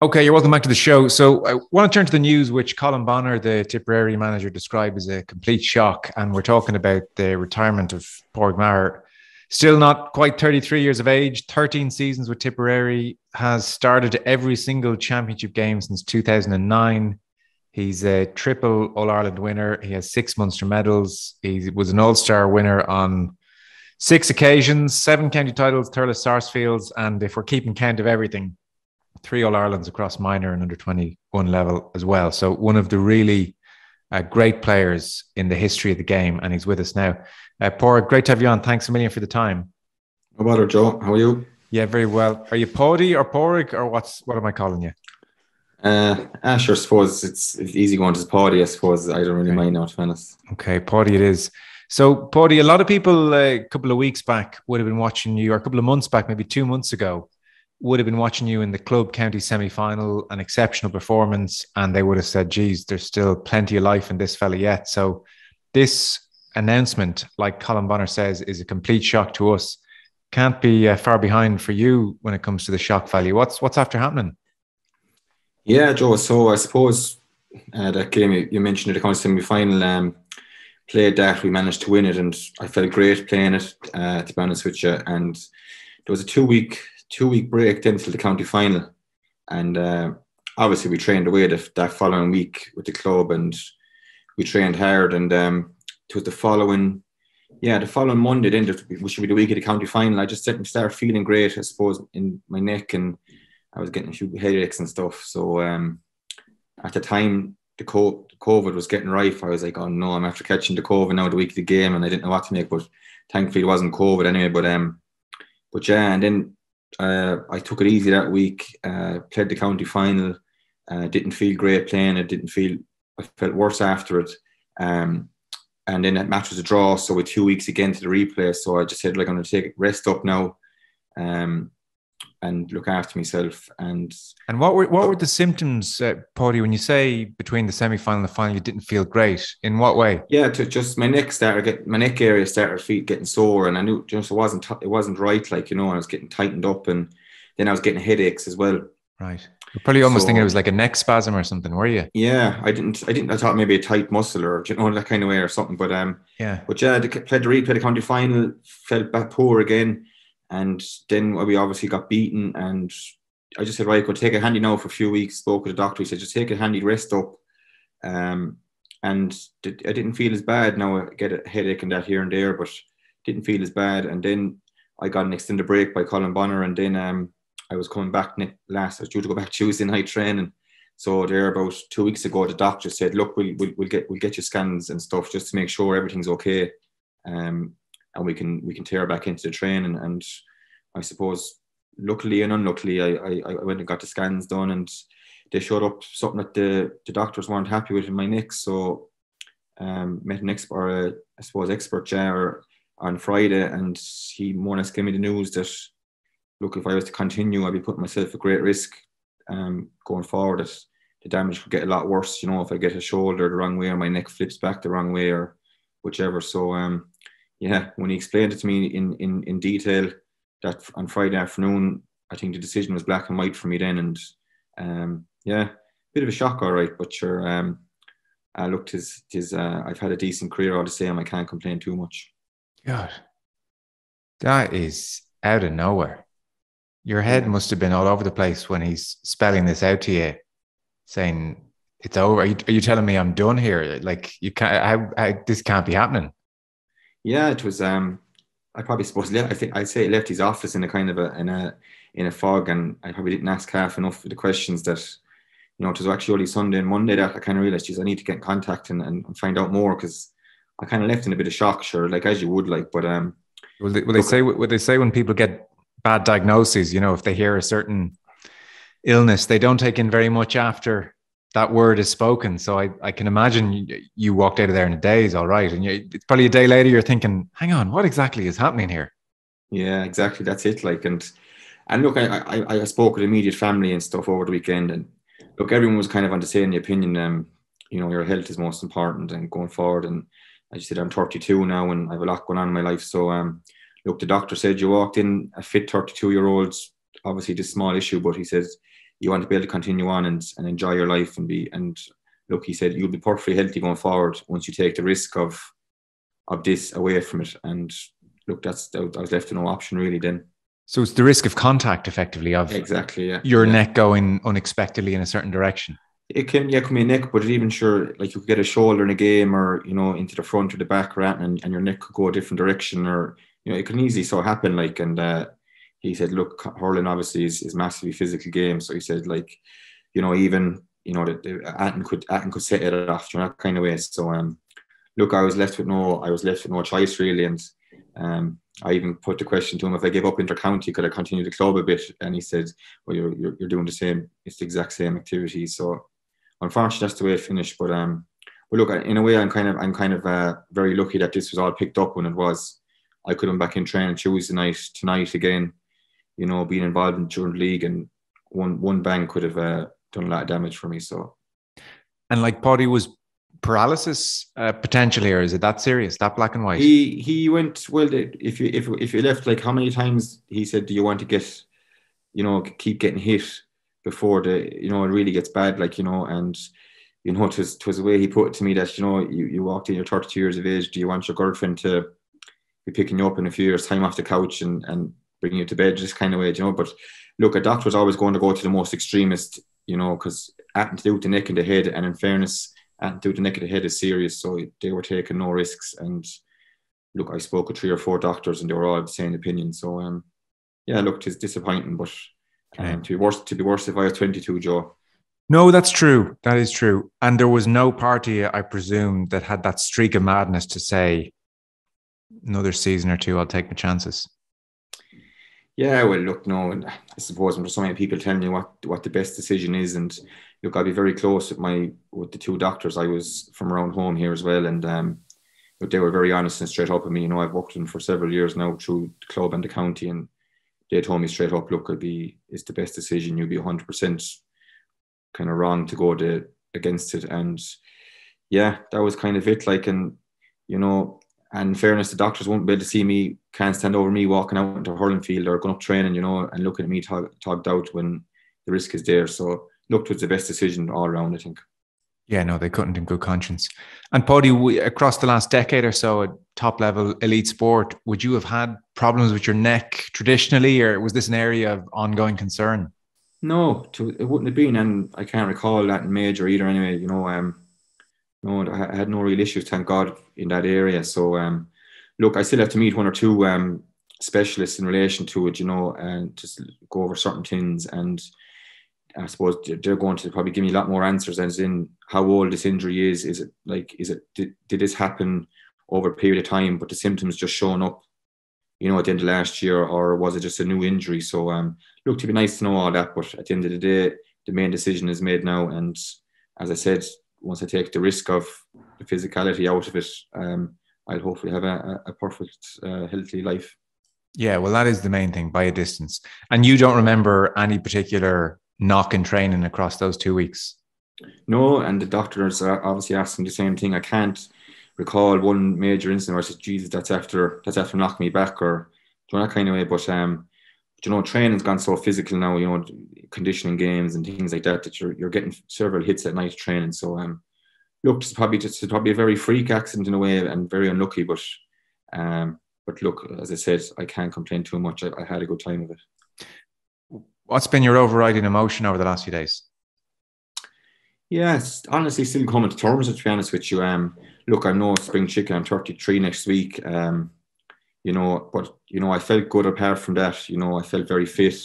Okay, you're welcome back to the show. So I want to turn to the news, which Colm Bonnar, the Tipperary manager, described as a complete shock. And we're talking about the retirement of Padraic Maher. Still not quite 33 years of age, 13 seasons with Tipperary, has started every single championship game since 2009. He's a triple All Ireland winner. He has six Munster medals. He was an All Star winner on six occasions, seven county titles, Thurles Sarsfields. And if we're keeping count of everything, three All Irelands across minor and under 21 level as well. So one of the really uh, great players in the history of the game, and he's with us now. Uh, great to have you on. Thanks a million for the time. No matter, Joe. How are you? Yeah, very well. Are you Paudie or Padraic, or what's what am I calling you? Uh, I sure suppose it's, it's easy going to Paddy. I suppose I don't really okay. mind now, to be honest. Okay, Paddy it is. So, Paddy, a lot of people uh, a couple of weeks back would have been watching you, or a couple of months back, maybe two months ago, would have been watching you in the club county semi final, an exceptional performance, and they would have said, geez, there's still plenty of life in this fella yet. So, this announcement, like Colm Bonnar says, is a complete shock to us. Can't be uh, far behind for you when it comes to the shock value. What's what's after happening? Yeah, Joe. So I suppose uh, that game you, mentioned it, the county semi final. Um, played that, we managed to win it, and I felt great playing it. Uh, to be honest with you, and there was a two week two week break then till the county final, and uh, obviously we trained away the, that following week with the club, and we trained hard, and um, it was the following. Yeah, the following Monday, then which should be the week of the county final. I just started feeling great, I suppose, in my neck, and I was getting a few headaches and stuff. So um, at the time, the COVID was getting rife. I was like, oh no, I'm after catching the COVID now the week of the game, and I didn't know what to make. But thankfully, it wasn't COVID anyway. But um, but yeah, and then uh, I took it easy that week. Uh, played the county final. Uh, didn't feel great playing it. Didn't feel. I felt worse after it. Um, and then that match was a draw. So with two weeks again to the replay, so I just said like I'm to take rest up now, um, and look after myself. And and what were what were the symptoms, uh, when you say between the semi final and the final you didn't feel great? In what way? Yeah, to just my neck started get my neck area started feet getting sore, and I knew just it wasn't t- it wasn't right, like you know, I was getting tightened up, and then I was getting headaches as well. Right. You're probably almost so, thinking it was like a neck spasm or something, were you? Yeah, I didn't. I didn't. I thought maybe a tight muscle or you know that kind of way or something. But um, yeah. But yeah, the, played the replay the county final, felt back poor again and then we obviously got beaten. And I just said, right, go take a handy now for a few weeks. Spoke with the doctor. He said, just take a handy rest up. Um, and I didn't feel as bad. Now I get a headache and that here and there, but didn't feel as bad. And then I got an extended break by Colm Bonnar. And then um, I was coming back last, I was due to go back Tuesday night training. So there about two weeks ago, the doctor said, look, we'll, we'll, we'll get, we'll get you scans and stuff just to make sure everything's okay. Um, and we can we can tear back into the train. And, and I suppose luckily and unluckily I, I, I went and got the scans done and they showed up something that the, the doctors weren't happy with in my neck so um, met an expert uh, I suppose expert chair on Friday and he more or less gave me the news that look if I was to continue I'd be putting myself at great risk um, going forward that the damage could get a lot worse you know if I get a shoulder the wrong way or my neck flips back the wrong way or whichever. So um, yeah, when he explained it to me in, in, in detail that on Friday afternoon, I think the decision was black and white for me then. And um, yeah, bit of a shock, all right. But sure, um, I looked his, his uh, I've had a decent career all the same. I can't complain too much. God, that is out of nowhere. Your head must have been all over the place when he's spelling this out to you, saying it's over. Are you, are you telling me I'm done here? Like you can't. How, how, this can't be happening. Yeah, it was. Um, I probably suppose I think I'd say left his office in a kind of a in a in a fog, and I probably didn't ask half enough of the questions that you know. It was actually only Sunday and Monday that I kind of realized, geez, I need to get in contact and, and find out more because I kind of left in a bit of shock, sure, like as you would, like. But um, will they, will they say what they say when people get bad diagnoses? You know, if they hear a certain illness, they don't take in very much after that word is spoken. So I, I can imagine you, you walked out of there in a daze, all right. And you, it's probably a day later, you're thinking, hang on, what exactly is happening here? Yeah, exactly. That's it. Like, and, and look, I, I, I spoke with immediate family and stuff over the weekend and look, everyone was kind of on the same opinion. Um, you know, your health is most important and going forward. And as you said, I'm 32 now and I have a lot going on in my life. So, um, look, the doctor said you walked in a fit 32 year old, obviously this small issue, but he says, you want to be able to continue on and, and enjoy your life and be and look, he said you'll be perfectly healthy going forward once you take the risk of of this away from it. And look, that's I was left with no option really then. So it's the risk of contact, effectively, of exactly yeah. your yeah. neck going unexpectedly in a certain direction. It can yeah, it can be a neck, but even sure, like you could get a shoulder in a game, or you know, into the front or the back, rat, and, and your neck could go a different direction, or you know, it can easily so happen. Like, and uh, he said, look, hurling obviously is, is massively physical game. So he said, like, you know, even you know, that Atten could Atten could set it off, you know, that kind of way. So um, look, I was left with no, I was left with no choice really, and um, I even put the question to him if I gave up intercounty, could I continue the club a bit? And he said, "Well, you're you're, you're doing the same. It's the exact same activity." So unfortunately, that's the way it finished. But um, but look, in a way, I'm kind of I'm kind of uh, very lucky that this was all picked up when it was. I could have back in training Tuesday night tonight again. You know, being involved in the league and one one bang could have uh, done a lot of damage for me. So, and like Paddy was paralysis uh, potential here? Is it that serious? That black and white? He he went well. If you if if you left, like how many times he said, do you want to get, you know, keep getting hit before the you know it really gets bad, like you know, and you know, it was, it was the way he put it to me that you know you, you walked in, you're 32 years of age. Do you want your girlfriend to be picking you up in a few years' time off the couch and and bringing you to bed, this kind of way, you know? But look, a doctor's always going to go to the most extremist, you know, because having to do with the neck and the head, and in fairness and do the neck and the head is serious. So they were taking no risks. And look, I spoke with three or four doctors and they were all of the same opinion. So um, yeah, look, it's disappointing, but um, to be worse to be worse if I was 22, Joe. No, that's true. That is true. And there was no party, I presume, that had that streak of madness to say, another season or two, I'll take my chances. Yeah, well, look, no, and I suppose there's so many people telling you what what the best decision is, and look, I'll be very close with my with the two doctors. I was from around home here as well, and um, they were very honest and straight up with me. You know, I've worked with them for several years now through the club and the county, and they told me straight up, look, it'll be it's the best decision. You'll be 100 percent kind of wrong to go against it, and yeah, that was kind of it. Like, and you know, and fairness, the doctors won't be able to see me, can't stand over me walking out into a hurling field or going up training, you know, and looking at me tugged out when the risk is there. So looked was the best decision all around, I think. Yeah, no, they couldn't in good conscience. And Paddy, we, across the last decade or so at top level elite sport, would you have had problems with your neck traditionally, or was this an area of ongoing concern? No, to, it wouldn't have been, and I can't recall that in major either. Anyway, you know, um, no, I had no real issues, thank God, in that area. So, um, look, I still have to meet one or two um, specialists in relation to it, you know, and just go over certain things and I suppose they're going to probably give me a lot more answers as in how old this injury is. Is it like, is it, did, did this happen over a period of time, but the symptoms just showing up, you know, at the end of last year, or was it just a new injury? So, um, look, to be nice to know all that, but at the end of the day, the main decision is made now. And as I said, once I take the risk of the physicality out of it, um, I'll hopefully have a, a perfect, uh, healthy life. Yeah, well, that is the main thing by a distance. And you don't remember any particular knock in training across those two weeks? No, and the doctors are obviously asking the same thing. I can't recall one major incident where I said, Jesus, that's after that's after knocking me back or you know, that kind of way. But um, you know, training's gone so physical now, you know, conditioning games and things like that, that you're you're getting several hits at night training. So um look, it's probably just it's probably a very freak accident in a way and very unlucky, but um but look, as I said, I can't complain too much. I, I had a good time of it. What's been your overriding emotion over the last few days? Yes, honestly, still coming to terms. To be honest with you, um, look, I'm no spring chicken. I'm 33 next week. Um, you know, but you know, I felt good apart from that. You know, I felt very fit.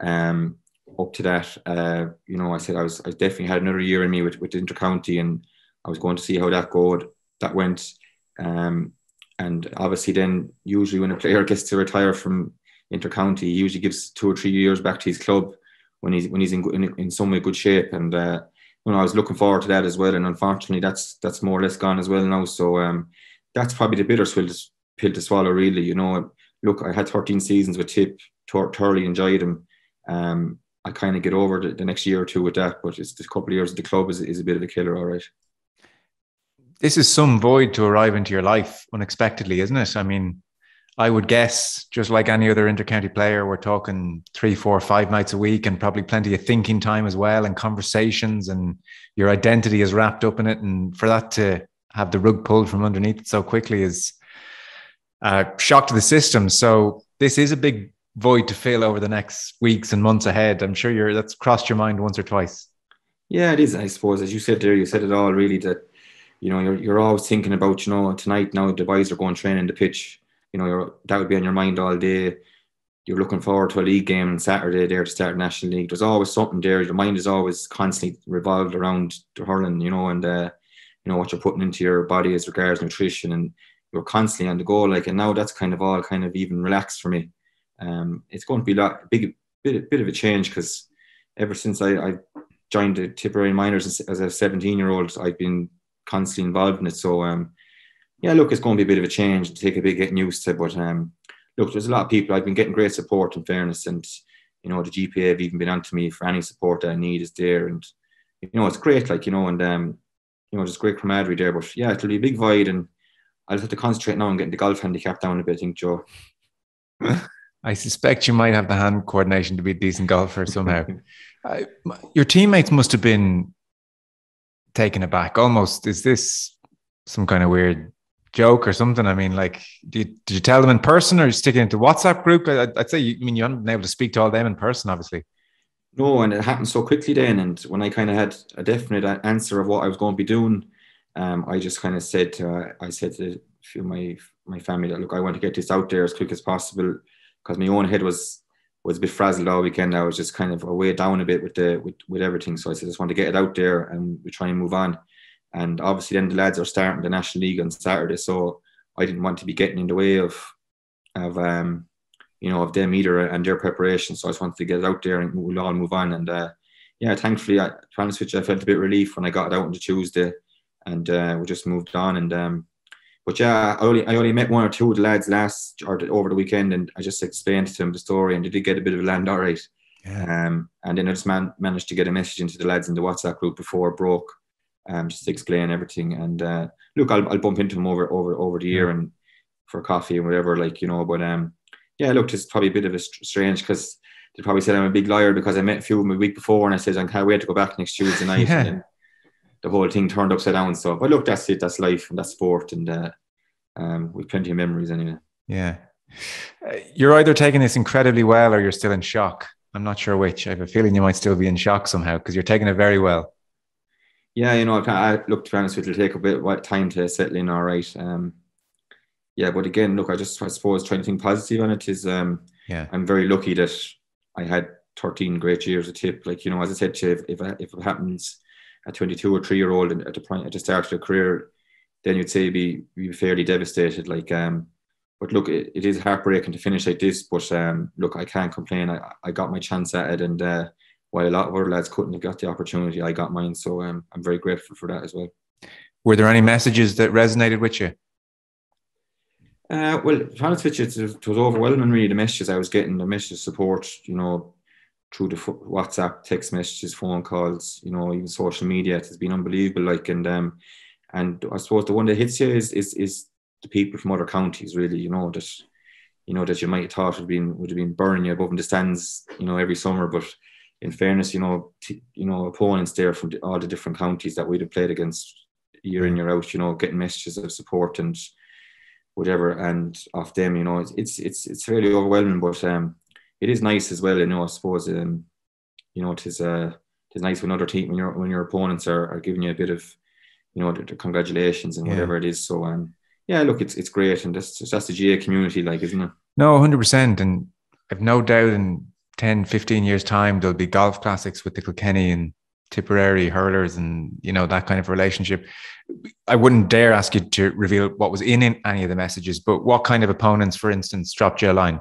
Um, up to that, uh, you know, I said I was, I definitely had another year in me with with intercounty, and I was going to see how that go. That went. Um, and obviously, then usually when a player gets to retire from intercounty. He usually gives two or three years back to his club when he's when he's in in, in some way good shape. And uh, you know, I was looking forward to that as well. And unfortunately, that's that's more or less gone as well now. So um, that's probably the bittersweet pill to swallow. Really, you know. Look, I had 13 seasons with Tip. Thoroughly enjoyed them. Um, I kind of get over the, the, next year or two with that, but it's the couple of years at the club is, is a bit of a killer, all right. This is some void to arrive into your life unexpectedly, isn't it? I mean, I would guess, just like any other intercounty player, we're talking three, four, five nights a week, and probably plenty of thinking time as well, and conversations, and your identity is wrapped up in it. And for that to have the rug pulled from underneath so quickly is a shock to the system. So this is a big void to fill over the next weeks and months ahead. I'm sure you're that's crossed your mind once or twice. Yeah, it is. I suppose, as you said there, you said it all really that you know you're you're always thinking about you know tonight now the boys are going training the pitch you know, that would be on your mind all day. You're looking forward to a league game on Saturday there to start National League. There's always something there. Your mind is always constantly revolved around the hurling, you know, and uh, you know what you're putting into your body as regards nutrition, and you're constantly on the go. Like, and now that's kind of all kind of even relaxed for me. Um, it's going to be a lot, big bit bit of a change because ever since I, I joined the Tipperary Minors as a 17 year old, I've been constantly involved in it. So um, yeah, look, it's going to be a bit of a change to take a bit getting used to. But um, look, there's a lot of people. I've been getting great support, in fairness, and you know the GPA have even been on to me for any support that I need is there, and you know it's great, like you know, and um, you know there's great camaraderie there. But yeah, it'll be a big void, and I'll have to concentrate now on getting the golf handicap down a bit. I think, Joe. I suspect you might have the hand coordination to be a decent golfer somehow. uh, your teammates must have been taken aback. Almost, is this some kind of weird joke or something? I mean, like, did you, did you tell them in person or you sticking into WhatsApp group? I, would say, you, I mean, you haven't been able to speak to all them in person, obviously. No, and it happened so quickly then. And when I kind of had a definite answer of what I was going to be doing, um, I just kind of said, to, I said to my my family that look, I want to get this out there as quick as possible because my own head was was a bit frazzled all weekend. I was just kind of way down a bit with the with, with everything. So I said, I just want to get it out there and we try and move on. And obviously, then the lads are starting the National League on Saturday, so I didn't want to be getting in the way of of um, you know of them either and their preparation. So I just wanted to get it out there and we'll all move on. And uh, yeah, thankfully, I, to honest with you, I felt a bit relief when I got it out on the Tuesday, and uh, we just moved on. And um, but yeah, I only I only met one or two of the lads last or over the weekend, and I just explained to them the story, and they did get a bit of a land all right. Yeah. Um, and then I just man- managed to get a message into the lads in the WhatsApp group before it broke um, just to explain everything. And uh, look, I'll, I'll bump into him over over over the year and for coffee and whatever, like you know. But um, yeah, look, it's probably a bit of a strange because they probably said I'm a big liar because I met a few of them a week before and I said I can't wait to go back next Tuesday night. yeah. And the whole thing turned upside down. So, but look, that's it. That's life and that's sport, and uh, um, we've plenty of memories anyway. Yeah, uh, you're either taking this incredibly well or you're still in shock. I'm not sure which. I have a feeling you might still be in shock somehow because you're taking it very well yeah, you know, I, I look to be honest with you, it'll take a bit of time to settle in. All right. Um, yeah, but again, look, I just I suppose trying to think positive on it is. Um, yeah, I'm very lucky that I had 13 great years of tip. Like you know, as I said, to if if, if it happens at 22 or three year old at the point at the start of their career, then you'd say be be fairly devastated. Like um, but look, it, it is heartbreaking to finish like this. But um, look, I can't complain. I, I got my chance at it, and uh, while a lot of other lads couldn't have got the opportunity, I got mine. So um, I'm very grateful for that as well. Were there any messages that resonated with you? Uh, well, to be honest with you, it was overwhelming really the messages I was getting, the message support, you know, through the WhatsApp, text messages, phone calls, you know, even social media. It has been unbelievable. Like, and um, and I suppose the one that hits you is is is the people from other counties, really. You know that, you know that you might have thought would have been would have been burning you above in the stands, you know, every summer, but in fairness, you know, t- you know, opponents there from the, all the different counties that we'd have played against year in year out, you know, getting messages of support and whatever, and off them, you know, it's it's it's fairly overwhelming, but um, it is nice as well. You know, I suppose um, you know, it is uh, it's nice when other team when your when your opponents are, are giving you a bit of, you know, the, the congratulations and yeah. whatever it is. So um, yeah, look, it's it's great, and that's that's the GAA community, like, isn't it? No, hundred percent, and I've no doubt in 10, 15 years time, there'll be golf classics with the Kilkenny and Tipperary hurlers and, you know, that kind of relationship. I wouldn't dare ask you to reveal what was in any of the messages, but what kind of opponents, for instance, dropped you a line?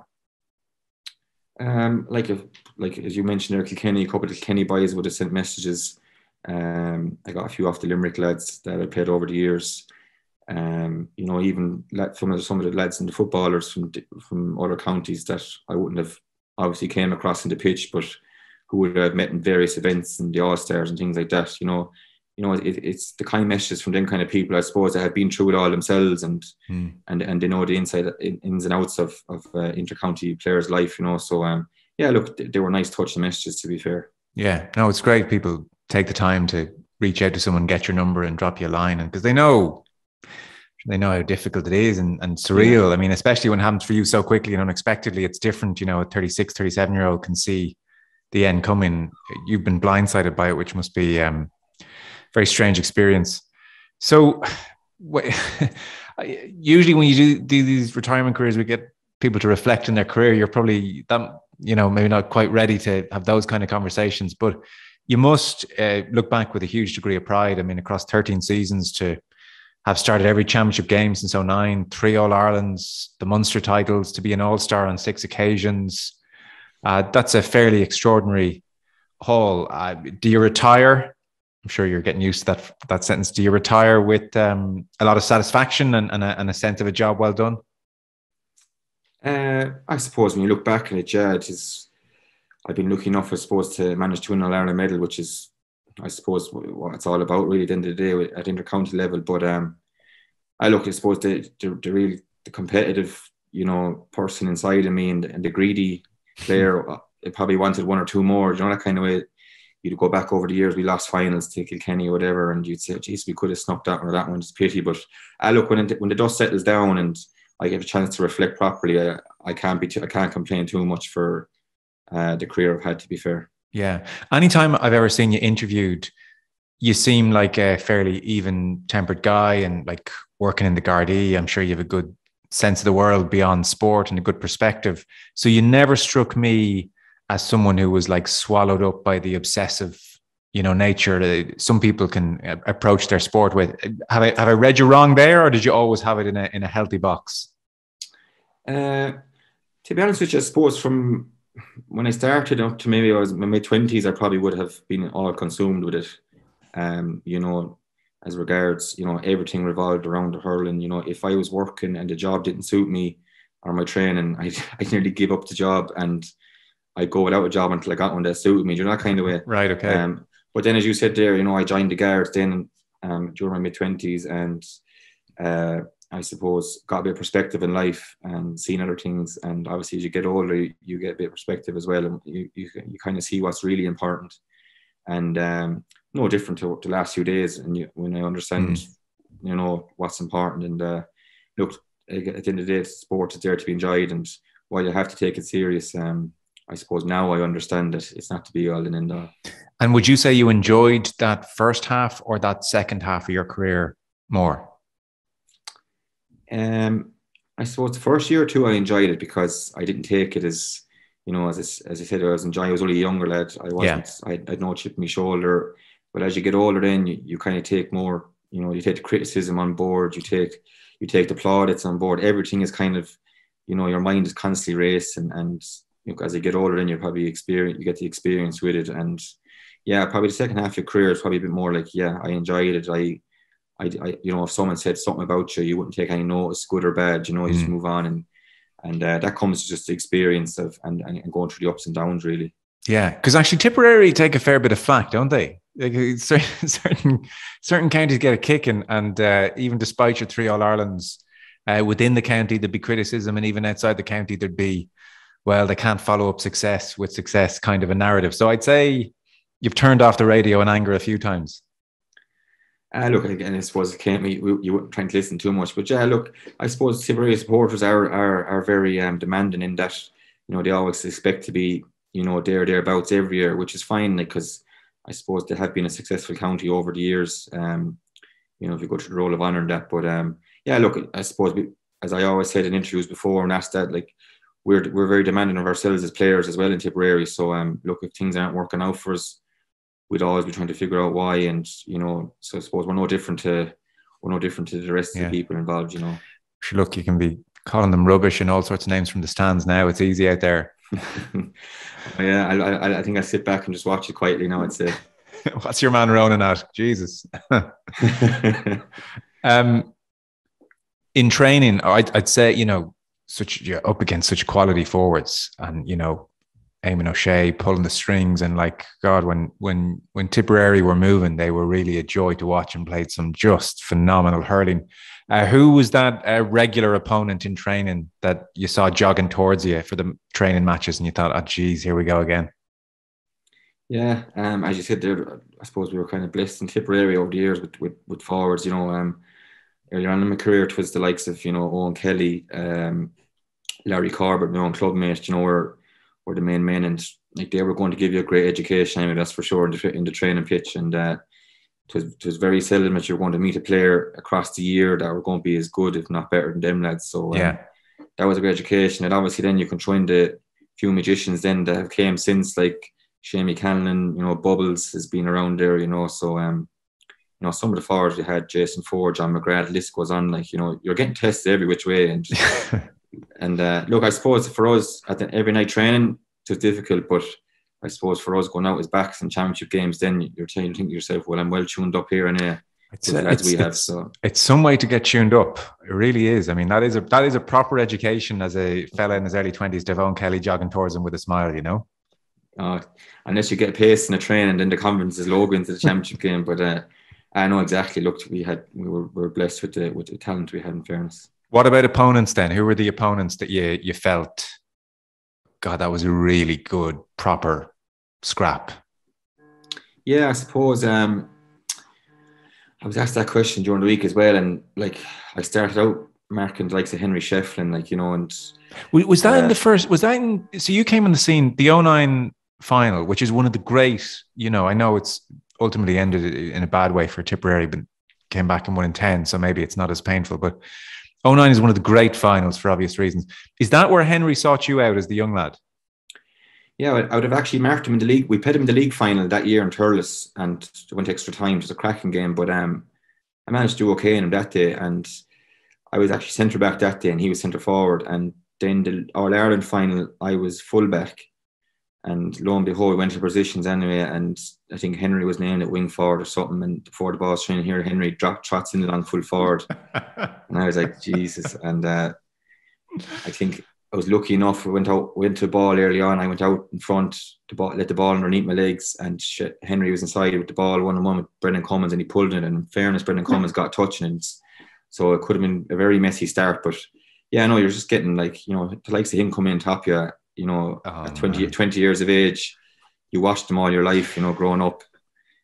Um, like, if, like as you mentioned there, Kilkenny, a couple of Kilkenny boys would have sent messages. Um, I got a few off the Limerick lads that I played over the years. Um, you know, even some of the, some of the lads and the footballers from from other counties that I wouldn't have obviously came across in the pitch, but who would have met in various events and the All Stars and things like that. You know, you know, it, it's the kind of messages from them kind of people, I suppose, that have been through it all themselves and mm. and and they know the inside ins and outs of of uh, intercounty players' life, you know. So um, yeah, look, they were nice touching messages. To be fair. Yeah, no, it's great. People take the time to reach out to someone, get your number, and drop you a line, and because they know they know how difficult it is and, and surreal. Yeah. I mean, especially when it happens for you so quickly and unexpectedly, it's different. You know, a 36, 37 year old can see the end coming. You've been blindsided by it, which must be um, very strange experience. So, usually when you do, do these retirement careers, we get people to reflect in their career. You're probably that you know maybe not quite ready to have those kind of conversations, but you must uh, look back with a huge degree of pride. I mean, across 13 seasons to have started every championship game since 09, three All Irelands, the Munster titles, to be an All Star on six occasions. Uh, that's a fairly extraordinary haul. Uh, do you retire I'm sure you're getting used to that that sentence. Do you retire with um, a lot of satisfaction and, and, a, and, a, sense of a job well done? Uh, I suppose when you look back at it, yeah, it is. I've been lucky enough, I suppose, to manage to win an Ireland medal, which is, I suppose, what it's all about, really, at the end of the day, at intercounty level. But um, I look, I suppose, the the, the real the competitive, you know, person inside of me and, and the greedy player, uh, it probably wanted one or two more. You know that kind of way you'd go back over the years, we lost finals to Kilkenny or whatever, and you'd say, geez, we could have snuck that one or that one. It's pity. But I uh, look, when, it, when the dust settles down and I get a chance to reflect properly, I, I can't be, too, I can't complain too much for uh, the career I've had, to be fair. Yeah. Anytime I've ever seen you interviewed, you seem like a fairly even tempered guy and like working in the Gardaí. I'm sure you have a good sense of the world beyond sport and a good perspective. So you never struck me as someone who was like swallowed up by the obsessive you know nature that some people can approach their sport with. Have i have i read you wrong there or did you always have it in a in a healthy box? Uh, to be honest with you i suppose from when i started up to maybe i was in my mid 20s i probably would have been all consumed with it. Um you know as regards you know everything revolved around the hurling. You know if i was working and the job didn't suit me or my training i i nearly give up the job. And I'd go without a job until I got one that suited me. Do you know that kind of way? Right. Okay. Um, but then, as you said there, you know, I joined the guards then um, during my mid twenties, and uh, I suppose got a bit of perspective in life and seen other things. And obviously, as you get older, you, you get a bit of perspective as well, and you you, you kind of see what's really important. And um, no different to the last few days, and you, when I understand, mm. you know, what's important. And uh, look, at the end of the day, sport is there to be enjoyed, and while you have to take it serious, um, I suppose now I understand that it's not to be all in and end all. And would you say you enjoyed that first half or that second half of your career more? Um, I suppose the first year or two I enjoyed it because I didn't take it as you know, as I, as I said, I was enjoying. I was only a younger lad. I wasn't. Yeah. I, I had no chip in my shoulder. But as you get older, then you, you kind of take more. You know, you take the criticism on board. You take you take the plaudits on board. Everything is kind of, you know, your mind is constantly racing, and you know, as you get older, then you probably experience, you get the experience with it. And yeah, probably the second half of your career is probably a bit more like, yeah, I enjoyed it. I, I, I you know, if someone said something about you, you wouldn't take any notice, good or bad. You know, you mm. just move on, and and uh, that comes just the experience of and, and going through the ups and downs, really. Yeah, because actually Tipperary take a fair bit of flack, don't they? Like, certain certain counties get a kicking, and uh, even despite your three All Irelands uh, within the county, there'd be criticism, and even outside the county, there'd be well, they can't follow up success with success kind of a narrative. So I'd say you've turned off the radio in anger a few times. Uh, look, again, I suppose it be, you weren't trying to listen too much, but yeah, look, I suppose Tipperary supporters are, are, are very um, demanding in that, you know, they always expect to be, you know, there, thereabouts every year, which is fine because I suppose they have been a successful county over the years. Um, you know, if you go through the roll of honour and that, but um, yeah, look, I suppose we, as I always said in interviews before and asked that, like, we're we're very demanding of ourselves as players as well in Tipperary. So um, look, if things aren't working out for us, we'd always be trying to figure out why. And you know, so I suppose we're no different to we're no different to the rest yeah. of the people involved. You know, look, you can be calling them rubbish and all sorts of names from the stands now. It's easy out there. yeah, I, I, I think I sit back and just watch it quietly now. I'd say. What's your man Ronan at? Jesus. um, in training, I'd, I'd say you know such you're up against such quality forwards, and you know, Eamon O'Shea pulling the strings, and like God, when when when Tipperary were moving, they were really a joy to watch and played some just phenomenal hurling. Uh, who was that uh, regular opponent in training that you saw jogging towards you for the training matches, and you thought, "Oh, geez, here we go again." Yeah, um, as you said there, I suppose we were kind of blessed in Tipperary over the years with with, with forwards. You know, um, earlier on in my career, it was the likes of you know Eoin Kelly, um, Larry Corbett, my own club mate. You know, were were the main men, and like they were going to give you a great education. I mean, that's for sure in the, in the training pitch, and uh, it was, it was very seldom that you're going to meet a player across the year that were going to be as good, if not better, than them lads. So um, yeah, that was a great education, and obviously then you can join the few magicians then that have came since, like Seamie Callanan, you know, Bubbles has been around there, you know, so um you know, some of the forwards you had Jason Forde, John McGrath, list goes on. Like, you know, you're getting tested every which way. And and uh, look, I suppose for us at the, every night training, it was difficult, but I suppose for us going out as backs in championship games, then you're thinking to yourself, well, I'm well tuned up here and there. it's, it's, we have. So it's some way to get tuned up. It really is. I mean, that is a that is a proper education as a fella in his early twenties. Devon Kelly jogging towards him with a smile, you know. Uh, unless you get pace in a train and then the conference is low going to the championship game, but uh, I know exactly. Looked, we had we were, we were blessed with the with the talent we had. In fairness. What about opponents then? Who were the opponents that you you felt? God, that was a really good, proper scrap. Yeah, I suppose. Um, I was asked that question during the week as well, and like I started out marking the likes of Henry Shefflin, like you know, and was that uh, in the first? Was that in? So you came on the scene, the 09 final, which is one of the great. You know, I know it's ultimately ended in a bad way for Tipperary, but came back and won in 10. So maybe it's not as painful. But 09 is one of the great finals for obvious reasons. Is that where Henry sought you out as the young lad? Yeah, I would have actually marked him in the league. We played him in the league final that year in Thurles and went extra time. It was a cracking game, but um, I managed to do okay in him that day. And I was actually centre back that day and he was centre forward. And then the All Ireland final, I was full back. And lo and behold, we went to positions anyway. And I think Henry was named at wing forward or something. And before the ball's training here, Henry dropped trots in along full forward. and I was like, Jesus. And uh, I think I was lucky enough. We went out, went to the ball early on. I went out in front to ball, let the ball underneath my legs, and shit, Henry was inside with the ball one on one with Brendan Cummins, and he pulled it. And in fairness, Brendan Cummins got touching, and so it could have been a very messy start. But yeah, no, you're just getting like you know the likes of him coming in top you you know, oh, at 20, 20, years of age, you watched them all your life, you know, growing up.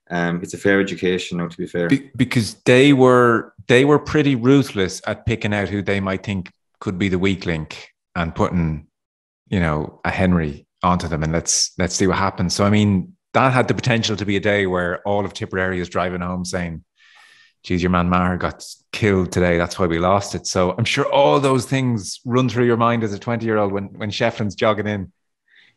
Um, it's a fair education, now, to be fair. Be- because they were they were pretty ruthless at picking out who they might think could be the weak link and putting, you know, a Henry onto them, and let's let's see what happens. So I mean, that had the potential to be a day where all of Tipperary is driving home saying, geez, your man Maher got killed today. That's why we lost it. So I'm sure all those things run through your mind as a 20 year old when, when Shefflin's jogging in.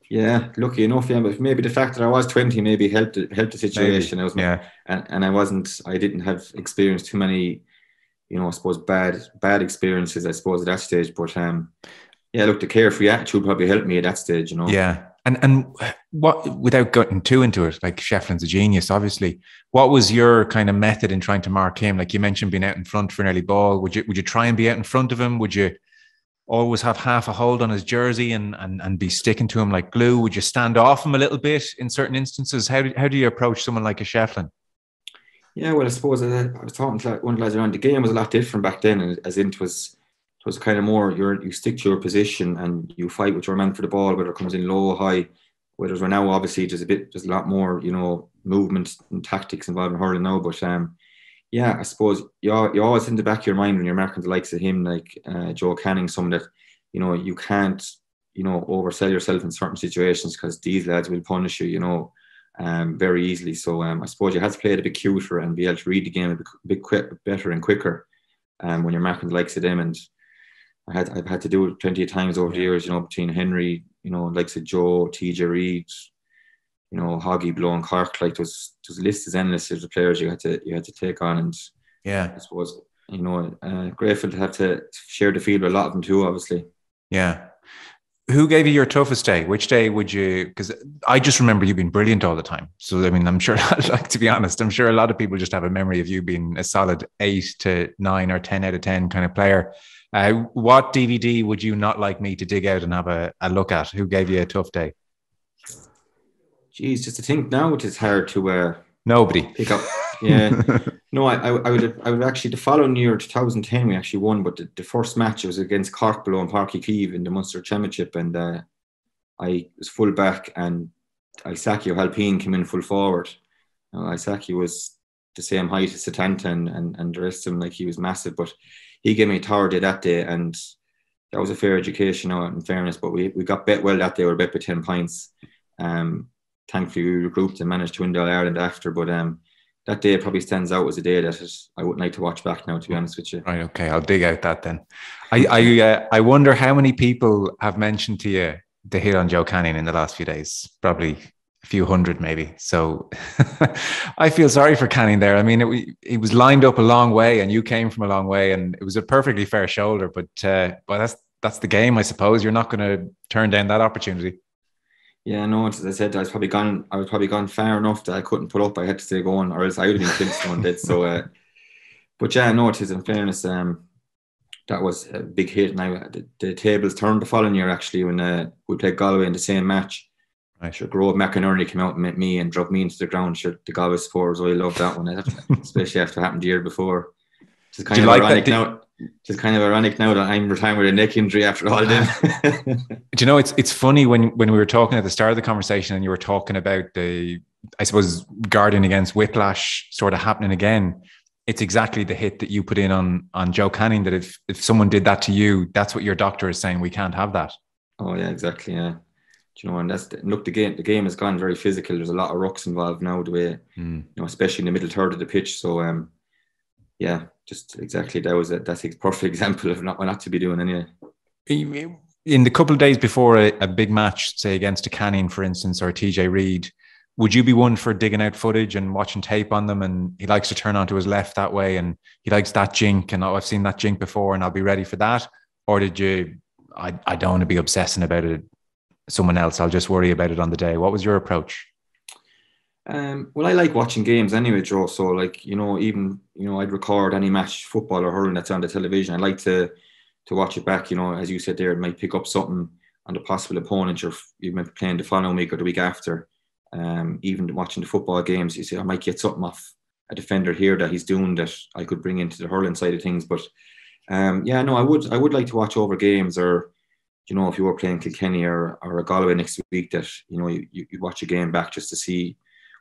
Yeah, lucky enough, yeah. But maybe the fact that I was 20 maybe helped helped the situation. Maybe. I was yeah. and, and I wasn't I didn't have experienced too many, you know, I suppose bad bad experiences, I suppose, at that stage. But um yeah, look, the carefree attitude probably helped me at that stage, you know. Yeah. And and what without getting too into it, like Shefflin's a genius, obviously. What was your kind of method in trying to mark him? Like you mentioned, being out in front for an early ball. Would you would you try and be out in front of him? Would you always have half a hold on his jersey and and, and be sticking to him like glue? Would you stand off him a little bit in certain instances? How do, how do you approach someone like a Shefflin? Yeah, well, I suppose I, I was talking to one of the lads around. The game was a lot different back then, as in it was was kind of more you you stick to your position and you fight with your man for the ball, whether it comes in low or high. Whereas right now, obviously, there's a bit, there's a lot more, you know, movement and tactics involved in hurling now. But um, yeah, I suppose you you always in the back of your mind when you're marking the likes of him, like uh, Joe Canning, some that you know you can't, you know, oversell yourself in certain situations because these lads will punish you, you know, um, very easily. So um, I suppose you have to play it a bit cuter and be able to read the game a bit, a bit better and quicker um, when you're marking the likes of them and I had I've had to do it plenty of times over the years, you know, between Henry, you know, like said Joe, TJ Reid, you know, Hoggy, Blow and Cork, like there's there's list is endless of the players you had to you had to take on and yeah, I suppose, you know, uh, grateful to have to share the field with a lot of them too, obviously. Yeah. Who gave you your toughest day? Which day would you? Because I just remember you being brilliant all the time. So I mean, I'm sure, like to be honest, I'm sure a lot of people just have a memory of you being a solid eight to nine or ten out of ten kind of player. Uh, what DVD would you not like me to dig out and have a, a look at? Who gave you a tough day? geez, just to think now it is hard to uh, nobody pick up. Yeah, no, I, I would I would actually the following year, 2010, we actually won, but the, the first match was against Cork below and Uí Chaoimh in the Munster Championship, and uh, I was full back, and Aisake Ó hAilpín came in full forward. Now, Aisake was the same height as Setanta and, and, and the rest of him, like he was massive, but he gave me a tower day that day, and that was a fair education, out in fairness. But we, we got bet well that day. We were bet by ten points. Um, thankfully, we regrouped and managed to win the Ireland after. But um, that day probably stands out as a day that I wouldn't like to watch back now. To be honest with you. Right. Okay. I'll dig out that then. I I uh, I wonder how many people have mentioned to you the hit on Joe Canning in the last few days. Probably few hundred, maybe. So I feel sorry for Canning there. I mean, it, it was lined up a long way, and you came from a long way, and it was a perfectly fair shoulder. But uh, but that's that's the game, I suppose. You're not going to turn down that opportunity. Yeah, no. As I said, I was probably gone. I was probably gone far enough that I couldn't pull up. I had to stay going, or else I would have been Flintstone dead. So, uh, but yeah, no. It is in fairness. Um, that was a big hit. And I, the, the tables turned the following year actually when uh, we played Galway in the same match. Right. Sure, Gearóid McInerney came out and met me and dropped me into the ground. Sure, the four, so I loved that one, eh? especially after it happened the year before. It's kind of like ironic now. It's kind of ironic now that I'm retiring with a neck injury after all. Then, do you know it's it's funny when when we were talking at the start of the conversation and you were talking about the I suppose guarding against whiplash sort of happening again it's exactly the hit that you put in on on Joe Canning that if if someone did that to you, that's what your doctor is saying. We can't have that. Oh yeah, exactly. Yeah, you know, and that's the, look the game. The game has gone very physical. There's a lot of rucks involved now. The way mm. you know, especially in the middle third of the pitch. So um, yeah, just exactly that was a, that's a perfect example of not not to be doing anyway. In the couple of days before a, a big match, say against a Canning, for instance, or TJ Reid, would you be one for digging out footage and watching tape on them? And he likes to turn onto his left that way, and he likes that jink, and oh, I've seen that jink before, and I'll be ready for that. Or did you? I I don't want to be obsessing about it. Someone else. I'll just worry about it on the day. What was your approach? Um, well, I like watching games anyway, Joe. So, like you know, even you know, I'd record any match, football or hurling that's on the television. I like to to watch it back. You know, as you said there, it might pick up something on the possible opponent you're you might be playing the following week or the week after um, even watching the football games, you see, I might get something off a defender here that he's doing that I could bring into the hurling side of things. But um, yeah, no, I would I would like to watch over games or you know if you were playing Kilkenny or, or a Galway next week that you know you, you watch a game back just to see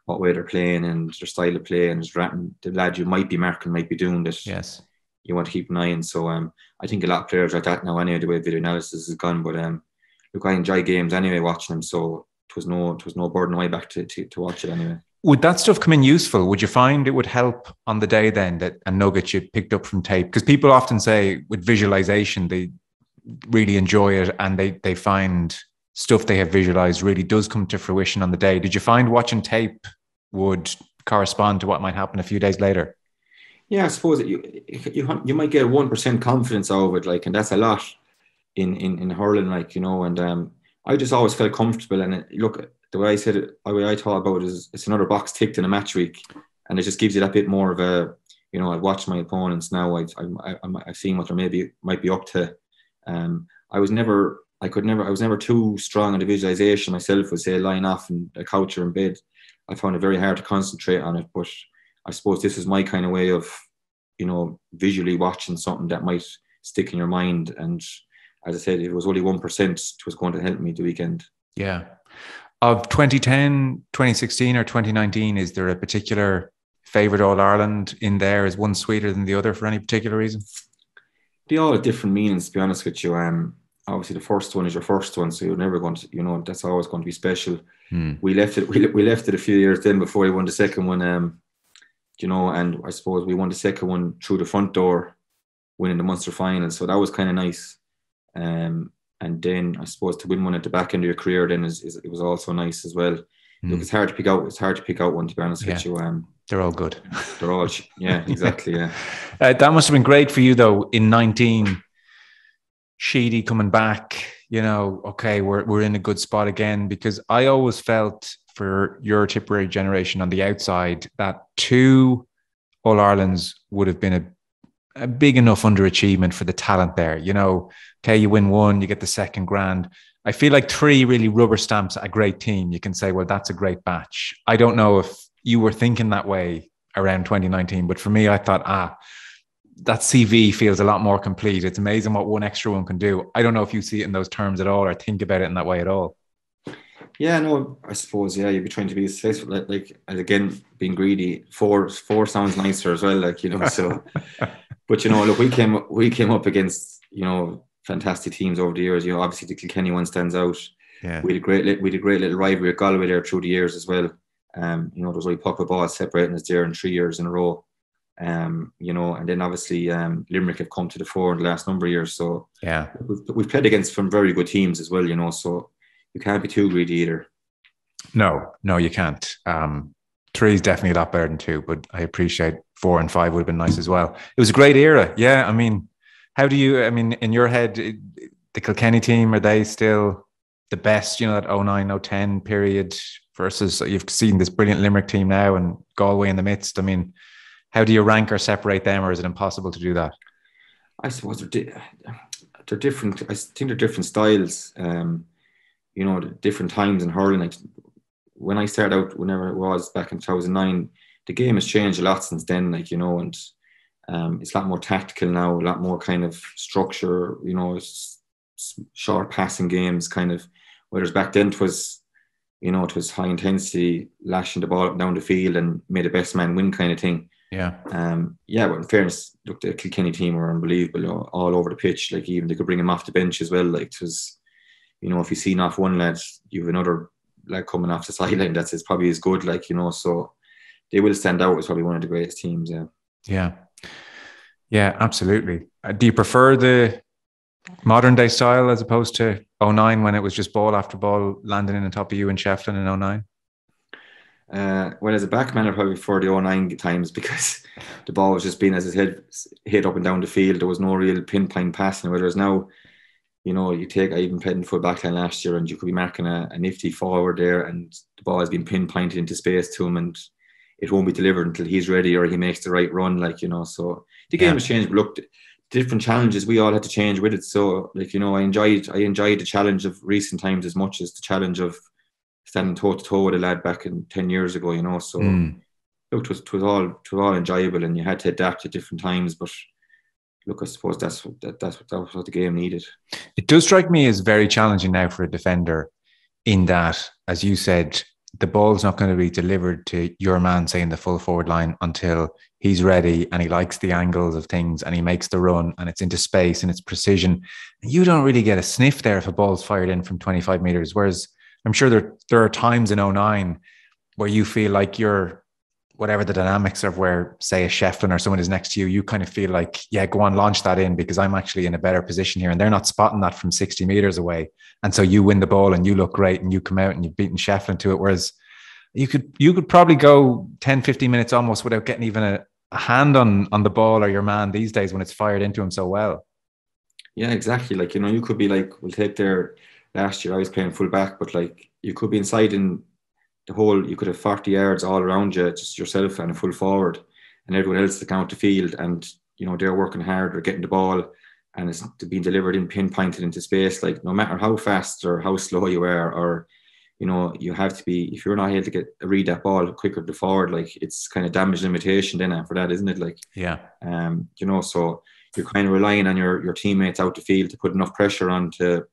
what way they're playing and their style of play and the lad you might be marking might be doing this. Yes. You want to keep an eye on. So um, I think a lot of players like that now anyway, the way video analysis has gone. But um, look, I enjoy games anyway watching them. So it was no it was no burden way back to, to, to watch it anyway. Would that stuff come in useful? Would you find it would help on the day then that a nugget you picked up from tape? Because people often say with visualization they really enjoy it and they they find stuff they have visualized really does come to fruition on the day. Did you find watching tape would correspond to what might happen a few days later? Yeah, I suppose you you you might get one percent confidence out of it, like, and that's a lot in in in hurling, like you know, and um, I just always felt comfortable. And look, the way I said it, the way I thought about it is it's another box ticked in a match week, and it just gives you that bit more of a, you know, I've watched my opponents now. I've I, I've seen what they maybe might be up to. Um, I was never, I could never, I was never too strong in the visualization myself. Would say lying off in a couch or in bed. I found it very hard to concentrate on it, but I suppose this is my kind of way of, you know, visually watching something that might stick in your mind and as I said, it was only 1%, was going to help me the weekend. Yeah. Of 2010, 2016, or 2019, is there a particular favourite All Ireland in there? Is one sweeter than the other for any particular reason? They all have different meanings, to be honest with you. Um, obviously, the first one is your first one, so you're never going to, you know, that's always going to be special. Hmm. We left it, we, we left it a few years then before we won the second one. Um, you know, and I suppose we won the second one through the front door, winning the Munster final. So that was kind of nice. Um, and then I suppose to win one at the back end of your career then is, is it was also nice as well. Mm. Look, it's hard to pick out. It's hard to pick out one to be honest yeah. with you. Um, they're all good. They're all yeah, exactly. Yeah, uh, that must have been great for you though. In nineteen, Sheedy coming back. You know, okay, we're we're in a good spot again because I always felt for your Tipperary generation on the outside that two All Irelands would have been a a big enough underachievement for the talent there. You know, okay, you win one, you get the second grand. I feel like three really rubber stamps a great team. You can say, well, that's a great batch. I don't know if you were thinking that way around 2019, but for me, I thought, ah, that CV feels a lot more complete. It's amazing what one extra one can do. I don't know if you see it in those terms at all or think about it in that way at all. Yeah, no, I suppose yeah, you'd be trying to be successful. Like, like and again, being greedy. Four, four sounds nicer as well. Like you know, so. but you know, look, we came we came up against you know fantastic teams over the years. You know, obviously the Kilkenny one stands out. Yeah. We had a great we had a great little rivalry with Galway there through the years as well. Um, you know, there was only of ball separating us there in three years in a row. Um, you know, and then obviously um, Limerick have come to the fore in the last number of years. So yeah, we've, we've played against some very good teams as well. You know, so you can't be too greedy either. No, no, you can't. Um, three is definitely a lot better than two, but I appreciate four and five would have been nice as well. It was a great era. Yeah, I mean, how do you? I mean, in your head, the Kilkenny team are they still the best? You know, that 09, 010 period versus you've seen this brilliant Limerick team now and Galway in the midst. I mean, how do you rank or separate them, or is it impossible to do that? I suppose they're, di- they're different. I think they're different styles. Um, you know, different times in hurling. Like when I started out, whenever it was back in 2009, the game has changed a lot since then. Like you know, and um, it's a lot more tactical now, a lot more kind of structure. You know, short passing games, kind of. Whereas back then it was, you know, it was high intensity, lashing the ball up down the field and made a best man win kind of thing. Yeah. Um. Yeah, but in fairness, look, the Kilkenny team were unbelievable, all over the pitch. Like even they could bring him off the bench as well. Like it was you know, if you see off one lad, you have another like coming off the sideline that's is probably as good, like, you know, so they will stand out as probably one of the greatest teams, yeah. Yeah. Yeah, absolutely. Uh, do you prefer the modern day style as opposed to 09 when it was just ball after ball landing in on top of you in Shefflin in 09? Uh, well, as a backman, I probably prefer the 09 times because the ball was just being as it hit, hit up and down the field. There was no real pinpoint passing. Whereas now, you know, you take, I even played in full backline last year and you could be marking a, a nifty forward there and the ball has been pinpointed into space to him and it won't be delivered until he's ready or he makes the right run, like, you know. So the game yeah. has changed. But look, different challenges we all had to change with it. So, like, you know, I enjoyed I enjoyed the challenge of recent times as much as the challenge of standing toe to toe with a lad back in 10 years ago, you know. So, mm. look, it was, it was all it was all enjoyable and you had to adapt at different times, but look, I suppose that's what that, that's what, that's what the game needed. It does strike me as very challenging now for a defender, in that, as you said, the ball's not going to be delivered to your man, say in the full forward line, until he's ready and he likes the angles of things and he makes the run and it's into space and it's precision. You don't really get a sniff there if a ball's fired in from 25 meters. Whereas I'm sure there there are times in 09 where you feel like you're whatever the dynamics of where, say, a Shefflin or someone is next to you, you kind of feel like, yeah, go on, launch that in because I'm actually in a better position here. And they're not spotting that from 60 meters away. And so you win the ball and you look great and you come out and you've beaten Shefflin to it. Whereas you could you could probably go 10, 15 minutes almost without getting even a, a hand on on the ball or your man these days when it's fired into him so well. Yeah, exactly. Like, you know, you could be like, we'll take their last year, I was playing full back, but like you could be inside in the whole you could have 40 yards all around you, just yourself and a full forward, and everyone else to count the field, and you know they're working hard, they're getting the ball, and it's being delivered in pinpointed into space. Like no matter how fast or how slow you are, or you know you have to be if you're not able to get a read that ball quicker to forward, like it's kind of damage limitation then after that, isn't it? Like yeah, um, you know so you're kind of relying on your your teammates out the field to put enough pressure on to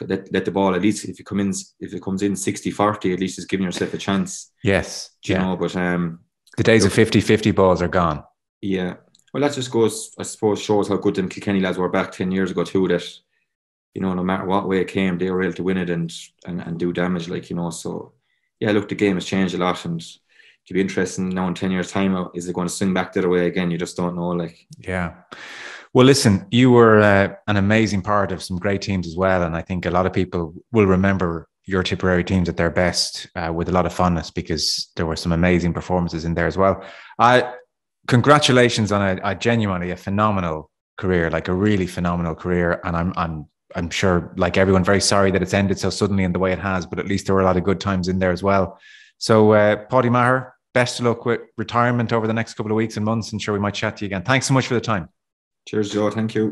let, let the ball at least if it comes in if it comes in 60 40 at least it's giving yourself a chance. Yes. You yeah. know but um the days of 50 50 balls are gone. Yeah. Well that just goes I suppose shows how good them Kilkenny lads were back 10 years ago too that you know no matter what way it came they were able to win it and and, and do damage like you know so yeah look the game has changed a lot and to be interesting now in 10 years time is it going to swing back the other way again? You just don't know like. Yeah well, listen, you were uh, an amazing part of some great teams as well. And I think a lot of people will remember your Tipperary teams at their best uh, with a lot of fondness because there were some amazing performances in there as well. Uh, congratulations on a, a genuinely a phenomenal career, like a really phenomenal career. And I'm, I'm, I'm sure, like everyone, very sorry that it's ended so suddenly in the way it has, but at least there were a lot of good times in there as well. So, uh, Paudie Maher, best of luck with retirement over the next couple of weeks and months. And sure we might chat to you again. Thanks so much for the time. Cheers, Joe. Thank you.